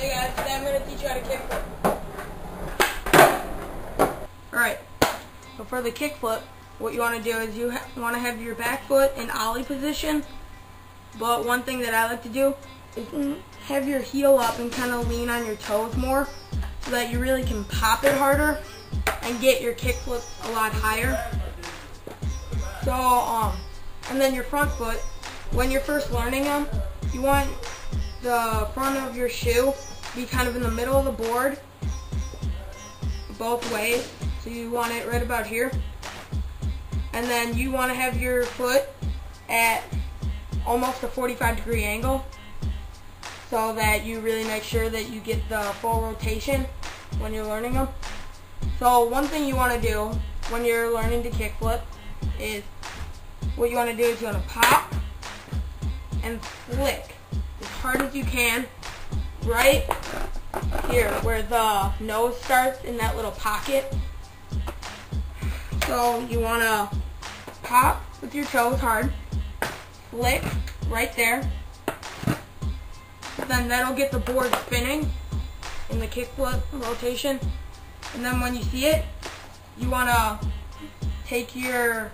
Hey guys, today I'm going to teach you how to kickflip. Alright, so for the kickflip, what you want to do is you want to have your back foot in ollie position, but one thing that I like to do is have your heel up and kind of lean on your toes more so that you really can pop it harder and get your kickflip a lot higher. So, um, and then your front foot, when you're first learning them, you want the front of your shoe be kind of in the middle of the board, both ways. So you want it right about here. And then you want to have your foot at almost a 45 degree angle so that you really make sure that you get the full rotation when you're learning them. So one thing you want to do when you're learning to kickflip is what you want to do is you want to pop and flick as hard as you can right here where the nose starts in that little pocket. So you want to pop with your toes hard, flick right there. Then that'll get the board spinning in the kickflip rotation. And then when you see it, you want to take your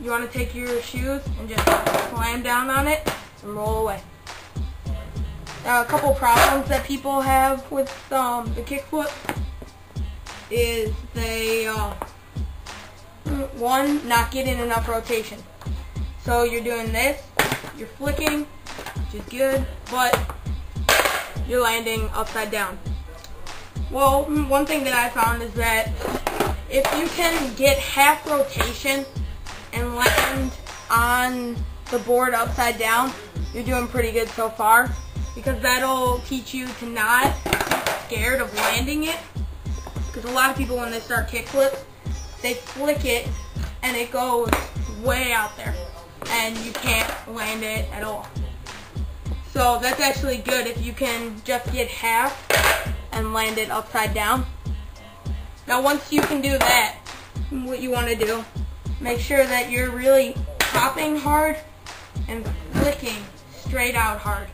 you want to take your shoes and just slam down on it and roll away. A couple problems that people have with um, the kickflip is they uh, one not getting enough rotation. So you're doing this, you're flicking, which is good, but you're landing upside down. Well, one thing that I found is that if you can get half rotation and land on the board upside down, you're doing pretty good so far because that'll teach you to not be scared of landing it because a lot of people when they start kickflips, they flick it and it goes way out there and you can't land it at all. So that's actually good if you can just get half and land it upside down. Now once you can do that, what you want to do, make sure that you're really popping hard and flicking straight out hard.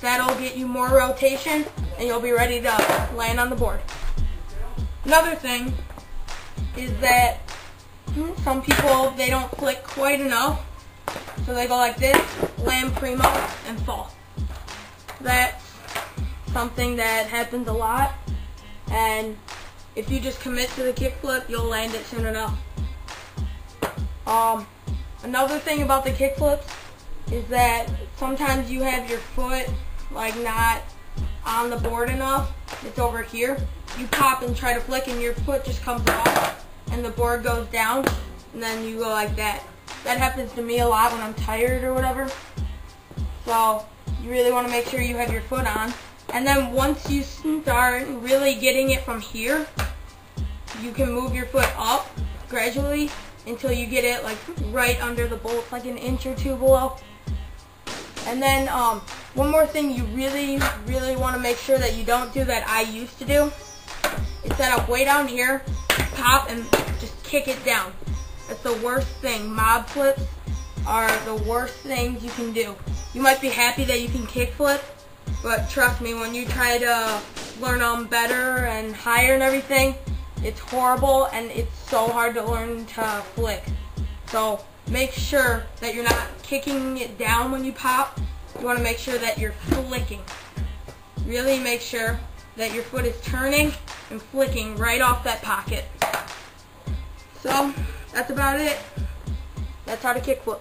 That'll get you more rotation and you'll be ready to land on the board. Another thing is that some people, they don't flick quite enough. So they go like this, land primo, and fall. That's something that happens a lot. And if you just commit to the kickflip, you'll land it soon enough. Um, another thing about the kickflips is that sometimes you have your foot like not on the board enough. It's over here. You pop and try to flick and your foot just comes off and the board goes down and then you go like that. That happens to me a lot when I'm tired or whatever. So you really want to make sure you have your foot on. And then once you start really getting it from here, you can move your foot up gradually until you get it like right under the bolt, like an inch or two below. And then um, one more thing you really, really want to make sure that you don't do that I used to do is set up way down here, pop, and just kick it down. That's the worst thing. Mob flips are the worst things you can do. You might be happy that you can kick flip, but trust me, when you try to learn them better and higher and everything, it's horrible and it's so hard to learn to flick. So make sure that you're not kicking it down when you pop. You want to make sure that you're flicking. Really make sure that your foot is turning and flicking right off that pocket. So, that's about it. That's how to kickflip.